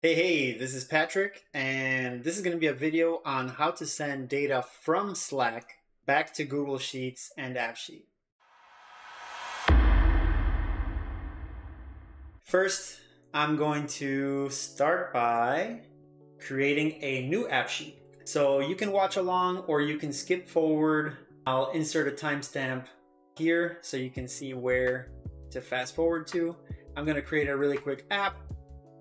Hey, hey, this is Patrick, and this is going to be a video on how to send data from Slack back to Google Sheets and AppSheet. First, I'm going to start by creating a new AppSheet. So you can watch along or you can skip forward. I'll insert a timestamp here so you can see where to fast forward to. I'm going to create a really quick app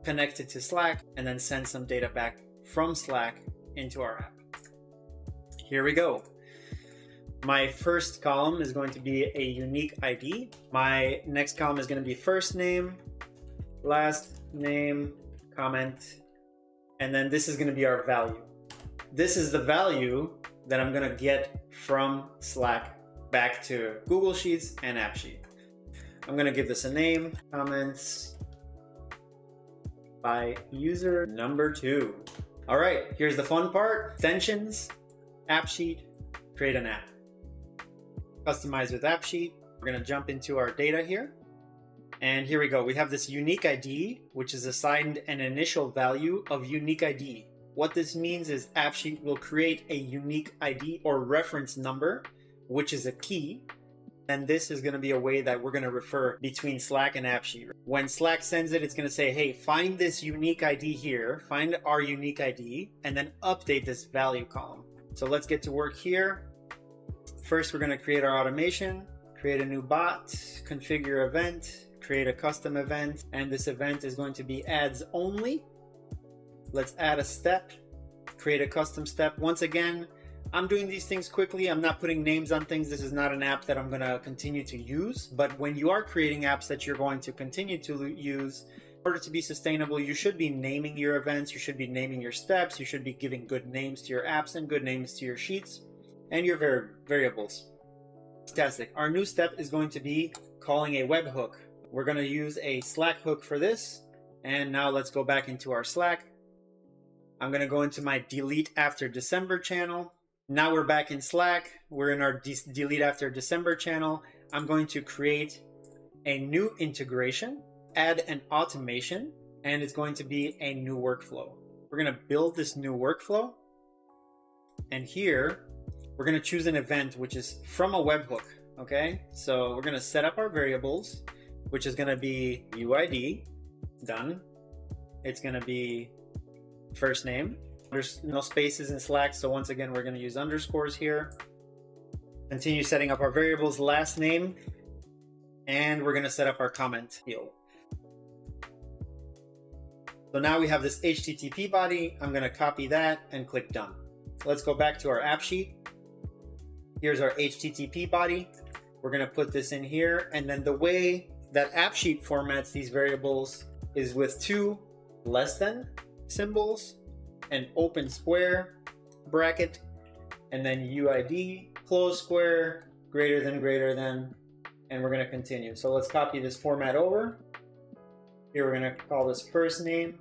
connect it to Slack, and then send some data back from Slack into our app. Here we go. My first column is going to be a unique ID. My next column is going to be first name, last name, comment, and then this is going to be our value. This is the value that I'm going to get from Slack back to Google Sheets and AppSheet. I'm going to give this a name, comments, by user number two. All right, here's the fun part. Extensions, AppSheet, create an app. Customize with AppSheet. We're gonna jump into our data here. And here we go. We have this unique ID, which is assigned an initial value of unique ID. What this means is AppSheet will create a unique ID or reference number, which is a key and this is going to be a way that we're going to refer between Slack and AppSheet. When Slack sends it, it's going to say, hey, find this unique ID here, find our unique ID, and then update this value column. So let's get to work here. First, we're going to create our automation, create a new bot, configure event, create a custom event, and this event is going to be ads only. Let's add a step, create a custom step. Once again, I'm doing these things quickly. I'm not putting names on things. This is not an app that I'm going to continue to use. But when you are creating apps that you're going to continue to use, in order to be sustainable, you should be naming your events, you should be naming your steps, you should be giving good names to your apps and good names to your sheets and your var variables. Fantastic. Our new step is going to be calling a webhook. We're going to use a Slack hook for this. And now let's go back into our Slack. I'm going to go into my delete after December channel. Now we're back in Slack. We're in our delete after December channel. I'm going to create a new integration, add an automation, and it's going to be a new workflow. We're going to build this new workflow. And here, we're going to choose an event, which is from a webhook. Okay, so we're going to set up our variables, which is going to be UID, done. It's going to be first name, there's no spaces in Slack, so once again, we're going to use underscores here. Continue setting up our variables last name, and we're going to set up our comment field. So now we have this HTTP body. I'm going to copy that and click done. let's go back to our app sheet. Here's our HTTP body. We're going to put this in here. And then the way that app sheet formats these variables is with two less than symbols an open square bracket, and then UID, close square, greater than, greater than, and we're gonna continue. So let's copy this format over. Here we're gonna call this first name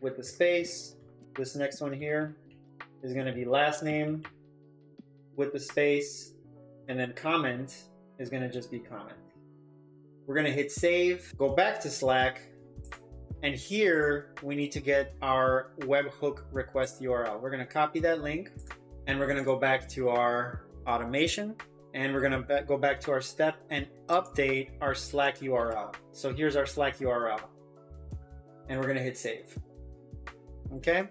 with the space. This next one here is gonna be last name with the space, and then comment is gonna just be comment. We're gonna hit save, go back to Slack, and here we need to get our webhook request URL. We're gonna copy that link and we're gonna go back to our automation and we're gonna go back to our step and update our Slack URL. So here's our Slack URL and we're gonna hit save. Okay,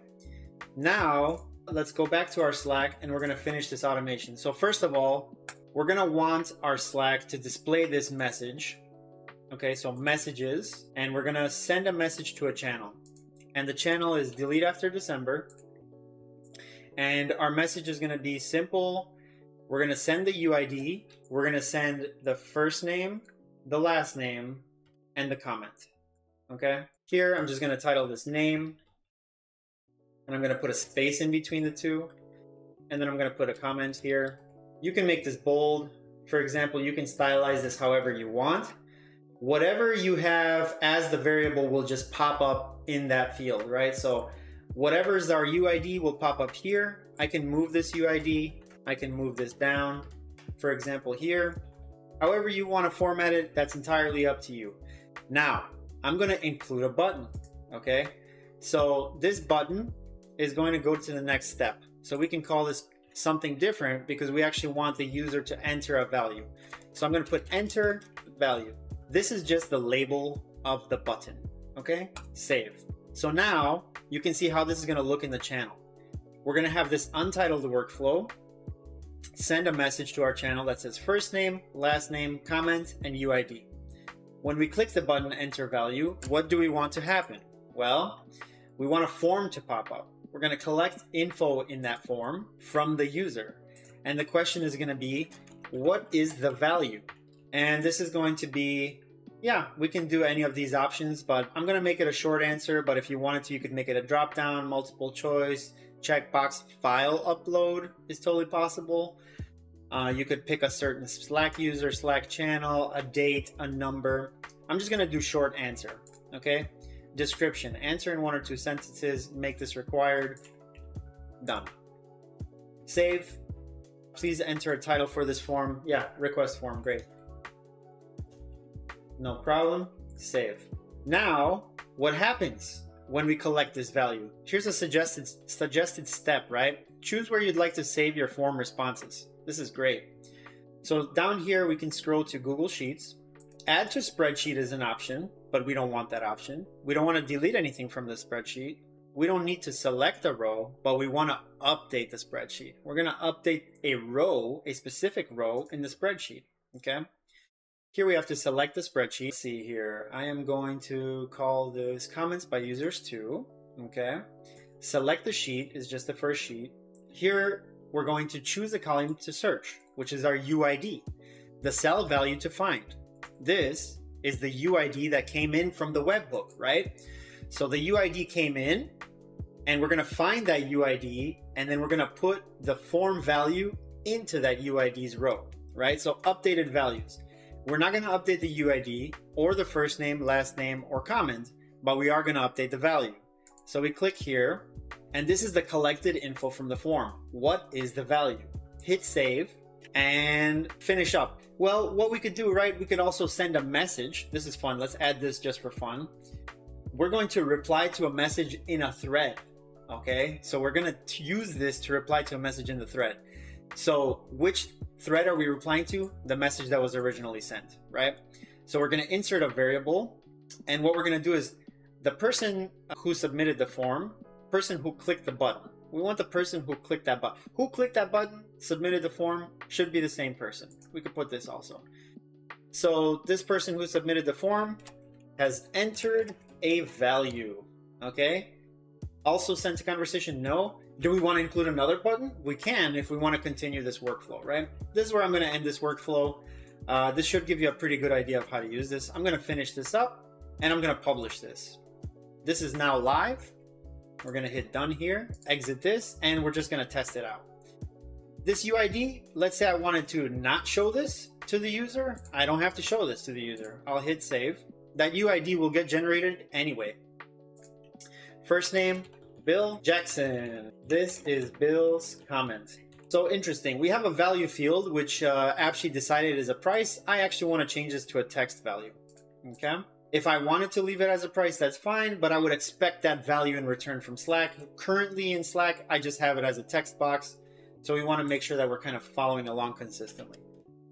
now let's go back to our Slack and we're gonna finish this automation. So first of all, we're gonna want our Slack to display this message Okay, so messages, and we're gonna send a message to a channel. And the channel is delete after December. And our message is gonna be simple. We're gonna send the UID, we're gonna send the first name, the last name, and the comment. Okay, here I'm just gonna title this name, and I'm gonna put a space in between the two, and then I'm gonna put a comment here. You can make this bold. For example, you can stylize this however you want whatever you have as the variable will just pop up in that field, right? So whatever is our UID will pop up here. I can move this UID. I can move this down, for example, here. However you want to format it, that's entirely up to you. Now, I'm going to include a button. Okay, so this button is going to go to the next step. So we can call this something different because we actually want the user to enter a value. So I'm going to put enter value. This is just the label of the button. Okay, save. So now you can see how this is going to look in the channel. We're going to have this untitled workflow send a message to our channel that says first name, last name, comment, and UID. When we click the button enter value, what do we want to happen? Well, we want a form to pop up. We're going to collect info in that form from the user. And the question is going to be, what is the value? And this is going to be, yeah, we can do any of these options, but I'm going to make it a short answer. But if you wanted to, you could make it a drop down, multiple choice, checkbox file upload is totally possible. Uh, you could pick a certain Slack user, Slack channel, a date, a number. I'm just going to do short answer. Okay. Description answer in one or two sentences. Make this required. Done. Save. Please enter a title for this form. Yeah, request form. Great. No problem. Save. Now, what happens? when we collect this value. Here's a suggested suggested step, right? Choose where you'd like to save your form responses. This is great. So down here, we can scroll to Google Sheets. Add to spreadsheet is an option, but we don't want that option. We don't want to delete anything from the spreadsheet. We don't need to select a row, but we want to update the spreadsheet. We're going to update a row, a specific row in the spreadsheet, okay? Here we have to select the spreadsheet. See here, I am going to call this comments by users too. Okay. Select the sheet is just the first sheet. Here we're going to choose a column to search, which is our UID, the cell value to find. This is the UID that came in from the webhook, right? So the UID came in and we're going to find that UID and then we're going to put the form value into that UID's row, right? So updated values. We're not going to update the UID or the first name, last name, or comment, but we are going to update the value. So we click here, and this is the collected info from the form. What is the value? Hit save and finish up. Well, what we could do, right? We could also send a message. This is fun. Let's add this just for fun. We're going to reply to a message in a thread. Okay, so we're going to use this to reply to a message in the thread. So, which thread are we replying to? The message that was originally sent, right? So we're going to insert a variable. And what we're going to do is the person who submitted the form, person who clicked the button. We want the person who clicked that button. Who clicked that button, submitted the form, should be the same person. We could put this also. So this person who submitted the form has entered a value. Okay. Also sent to conversation, no. Do we want to include another button? We can if we want to continue this workflow, right? This is where I'm going to end this workflow. Uh, this should give you a pretty good idea of how to use this. I'm going to finish this up and I'm going to publish this. This is now live. We're going to hit done here, exit this, and we're just going to test it out. This UID, let's say I wanted to not show this to the user. I don't have to show this to the user. I'll hit save. That UID will get generated anyway. First name, Bill Jackson. This is Bill's comment. So interesting. We have a value field, which uh, AppSheet decided is a price. I actually want to change this to a text value. Okay. If I wanted to leave it as a price, that's fine, but I would expect that value in return from Slack. Currently in Slack, I just have it as a text box. So we want to make sure that we're kind of following along consistently.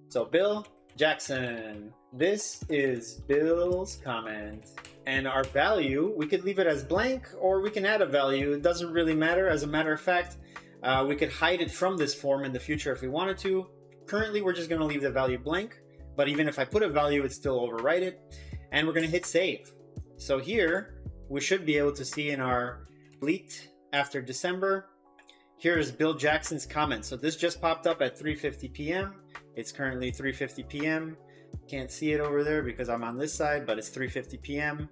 So Bill Jackson, this is Bill's comment and our value, we could leave it as blank or we can add a value. It doesn't really matter. As a matter of fact, uh, we could hide it from this form in the future if we wanted to. Currently, we're just going to leave the value blank, but even if I put a value, it's still overwrite it. And we're going to hit save. So here, we should be able to see in our delete after December, here's Bill Jackson's comment. So this just popped up at 3.50 p.m. It's currently 3.50 p.m. Can't see it over there because I'm on this side, but it's 3.50 p.m.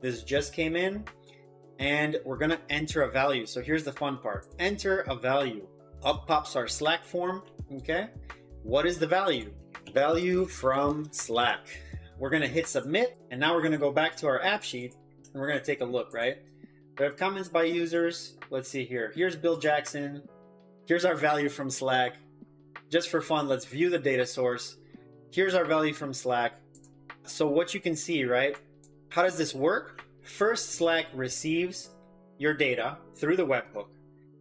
This just came in and we're gonna enter a value. So here's the fun part. Enter a value. Up pops our Slack form, okay? What is the value? Value from Slack. We're gonna hit submit and now we're gonna go back to our app sheet and we're gonna take a look, right? We have comments by users. Let's see here. Here's Bill Jackson. Here's our value from Slack. Just for fun, let's view the data source here's our value from Slack. So what you can see, right? How does this work? first Slack receives your data through the webhook.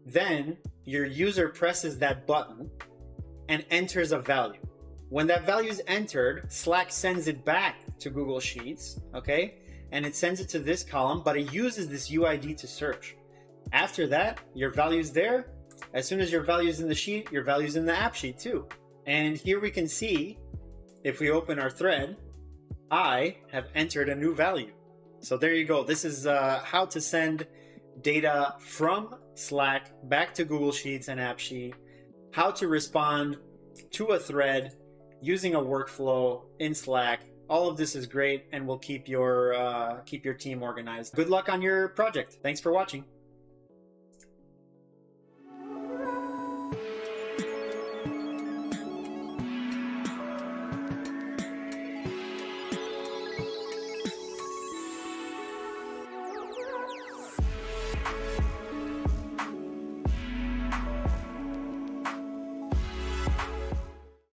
Then your user presses that button and enters a value. When that value is entered, Slack sends it back to Google Sheets, okay? And it sends it to this column, but it uses this UID to search. After that, your value's there. As soon as your value's in the sheet, your value's in the app sheet too. And here we can see, if we open our thread, I have entered a new value. So there you go. This is uh, how to send data from Slack back to Google Sheets and AppSheet, how to respond to a thread using a workflow in Slack. All of this is great and will keep your uh, keep your team organized. Good luck on your project. Thanks for watching.